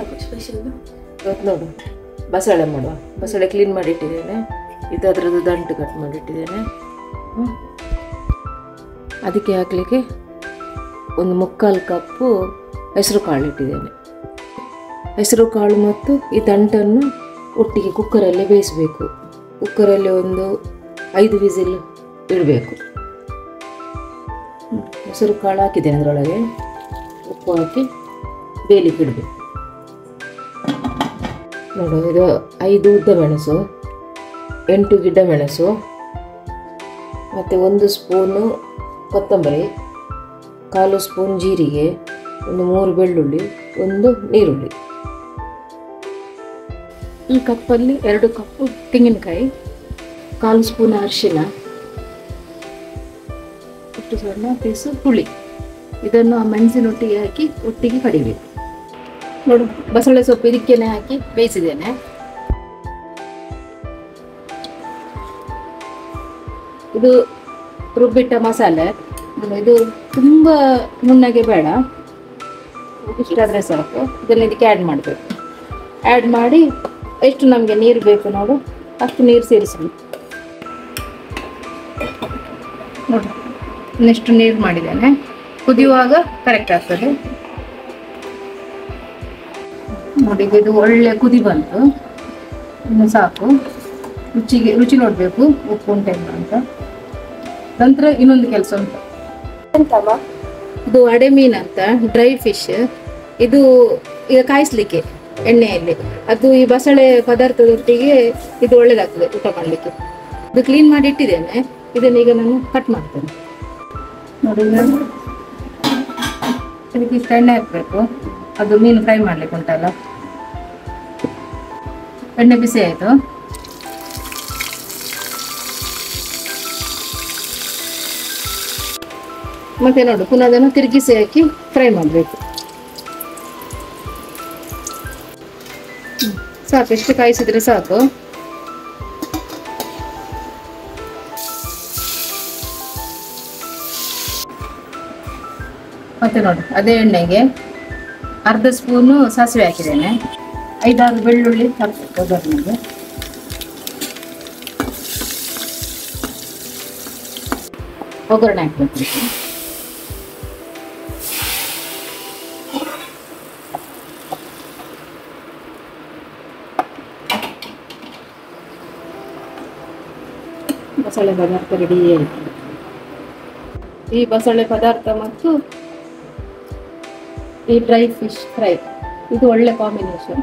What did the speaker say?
Special ಇವತ್ತು ನೋಡು ಬಸಳೆ ಮಾಡುವ. ಬಸಳೆ ಕ್ಲೀನ್ ಮಾಡಿ ಇಟ್ಟಿದ್ದೇನೆ ಇದು ಅದರದ್ದು ದಂಟು ಕಟ್ ಮಾಡಿಟ್ಟಿದ್ದೇನೆ. ಅದಕ್ಕೆ ಹಾಕಲಿಕ್ಕೆ ಒಂದು ಮುಕ್ಕಾಲು ಕಪ್ಪು ಹೆಸರು ಕಾಳು ಇಟ್ಟಿದ್ದೇನೆ ಹೆಸರು ಕಾಳು ಮತ್ತು ಈ ದಂಟನ್ನು ಒಟ್ಟಿಗೆ ಕುಕ್ಕರಲ್ಲಿ ಬೇಯಿಸಬೇಕು. ಕುಕ್ಕರಲ್ಲಿ ಒಂದು ಐದು ವಿಸಿಲ್ ಇಡಬೇಕು. ಹೆಸರು ಕಾಳು ಹಾಕಿದ್ದೇನೆ ಅದರೊಳಗೆ. ಉಪ್ಪು ಹಾಕಿ ಬೇಯಲಿಕ್ಕೆ ಇಡಬೇಕು. ನೋಡು, ಇದು ಐದು ಉದ್ದ ಮೆಣಸು, ಎಂಟು ಗಿಡ್ಡ ಮೆಣಸು, ಮತ್ತು ಒಂದು ಸ್ಪೂನು ಕೊತ್ತಂಬರಿ, ಕಾಲು ಸ್ಪೂನ್ ಜೀರಿಗೆ, ಒಂದು ಮೂರು ಬೆಳ್ಳುಳ್ಳಿ, ಒಂದು ನೀರುಳ್ಳಿ ಈ ಕಪ್ಪಲ್ಲಿ ಎರಡು ಕಪ್ಪು ತೆಂಗಿನಕಾಯಿ, ಕಾಲು ಸ್ಪೂನ್ ಅರಿಶಿನ ಇಷ್ಟು ಸಣ್ಣ ಪೀಸು ಹುಳಿ. ಇದನ್ನು ಆ ಮೆಣಸಿನೊಟ್ಟಿಗೆ ಹಾಕಿ ಒಟ್ಟಿಗೆ ಕಡಿಬೇಕು. ನೋಡು, ಬಸಳೆ ಸೊಪ್ಪು ಇದಕ್ಕೇನೆ ಹಾಕಿ ಬೇಯಿಸಿದ್ದೇನೆ. ಇದು ರುಬ್ಬಿಟ್ಟ ಮಸಾಲೆ. ಇದು ತುಂಬ ನುಣ್ಣಗೆ ಬೇಡ. ಇಷ್ಟಾದರೆ ಸಾಕು. ಇದನ್ನು ಇದಕ್ಕೆ ಆ್ಯಡ್ ಮಾಡಬೇಕು. ಆ್ಯಡ್ ಮಾಡಿ ಎಷ್ಟು ನಮಗೆ ನೀರು ಬೇಕು ನೋಡು, ಅಷ್ಟು ನೀರು ಸೇರಿಸಬೇಕು. ನೋಡಿ, ಇನ್ನೆಷ್ಟು ನೀರು ಮಾಡಿದ್ದೇನೆ. ಕುದಿಯುವಾಗ ಕರೆಕ್ಟ್ ಆಗ್ತದೆ. ನೋಡಿ ಇದು ಒಳ್ಳೆ ಕುದಿ ಬಂತು. ಇನ್ನು ಸಾಕು. ರುಚಿಗೆ ರುಚಿ ನೋಡಬೇಕು ಉಪ್ಪು ಉಂಟೆ ಅಂತ. ನಂತರ ಇನ್ನೊಂದು ಕೆಲಸ ಉಂಟು. ಎಂತಮ್ಮ? ಇದು ಅಡೆ ಮೀನ್ ಅಂತ ಡ್ರೈ ಫಿಶ್ ಇದು ಈಗ ಕಾಯಿಸ್ಲಿಕ್ಕೆ ಎಣ್ಣೆಯಲ್ಲಿ. ಅದು ಈ ಬಸಳೆ ಪದಾರ್ಥದೊಟ್ಟಿಗೆ ಇದು ಒಳ್ಳೇದಾಗ್ತದೆ ಊಟ ಮಾಡಲಿಕ್ಕೆ. ಇದು ಕ್ಲೀನ್ ಮಾಡಿ ಇಟ್ಟಿದ್ದೇನೆ. ಇದನ್ನ ಈಗ ನಾನು ಕಟ್ ಮಾಡ್ತೇನೆ. ನೋಡಿ ಇದಕ್ಕೆ ಇಷ್ಟು ಎಣ್ಣೆ ಹಾಕಬೇಕು. ಅದು ಮೀನು ಫ್ರೈ ಮಾಡ್ಲಿಕ್ಕೆ ಉಂಟಲ್ಲ? ಎಣ್ಣೆ ಬಿಸಿ ಆಯಿತು? ಮತ್ತೆ ನೋಡು, ಪುನಃ ಅದನ್ನು ತಿರುಗಿಸಿ ಹಾಕಿ ಫ್ರೈ ಮಾಡಬೇಕು. ಸಾಕು ಎಷ್ಟು ಕಾಯಿಸಿದ್ರೆ ಸಾಕು. ಮತ್ತೆ ನೋಡಿ, ಅದೇ ಎಣ್ಣೆಗೆ ಅರ್ಧ ಸ್ಪೂನು ಸಾಸಿವೆ ಹಾಕಿದ್ದೇನೆ. ಐದಾರು ಬೆಳ್ಳುಳ್ಳಿ ಹಾಕಬೇಕು ಒಗ್ಗರಣೆಗೆ ಒಗ್ಗರಣೆ ಹಾಕ್ಬೇಕು. ಬಸಳೆ ಪದಾರ್ಥ ರೆಡಿ ಆಯಿತು. ಈ ಬಸಳೆ ಪದಾರ್ಥ ಮತ್ತು ಈ ಡ್ರೈ ಫಿಶ್ ಫ್ರೈ ಇದು ಒಳ್ಳೆ ಕಾಂಬಿನೇಷನ್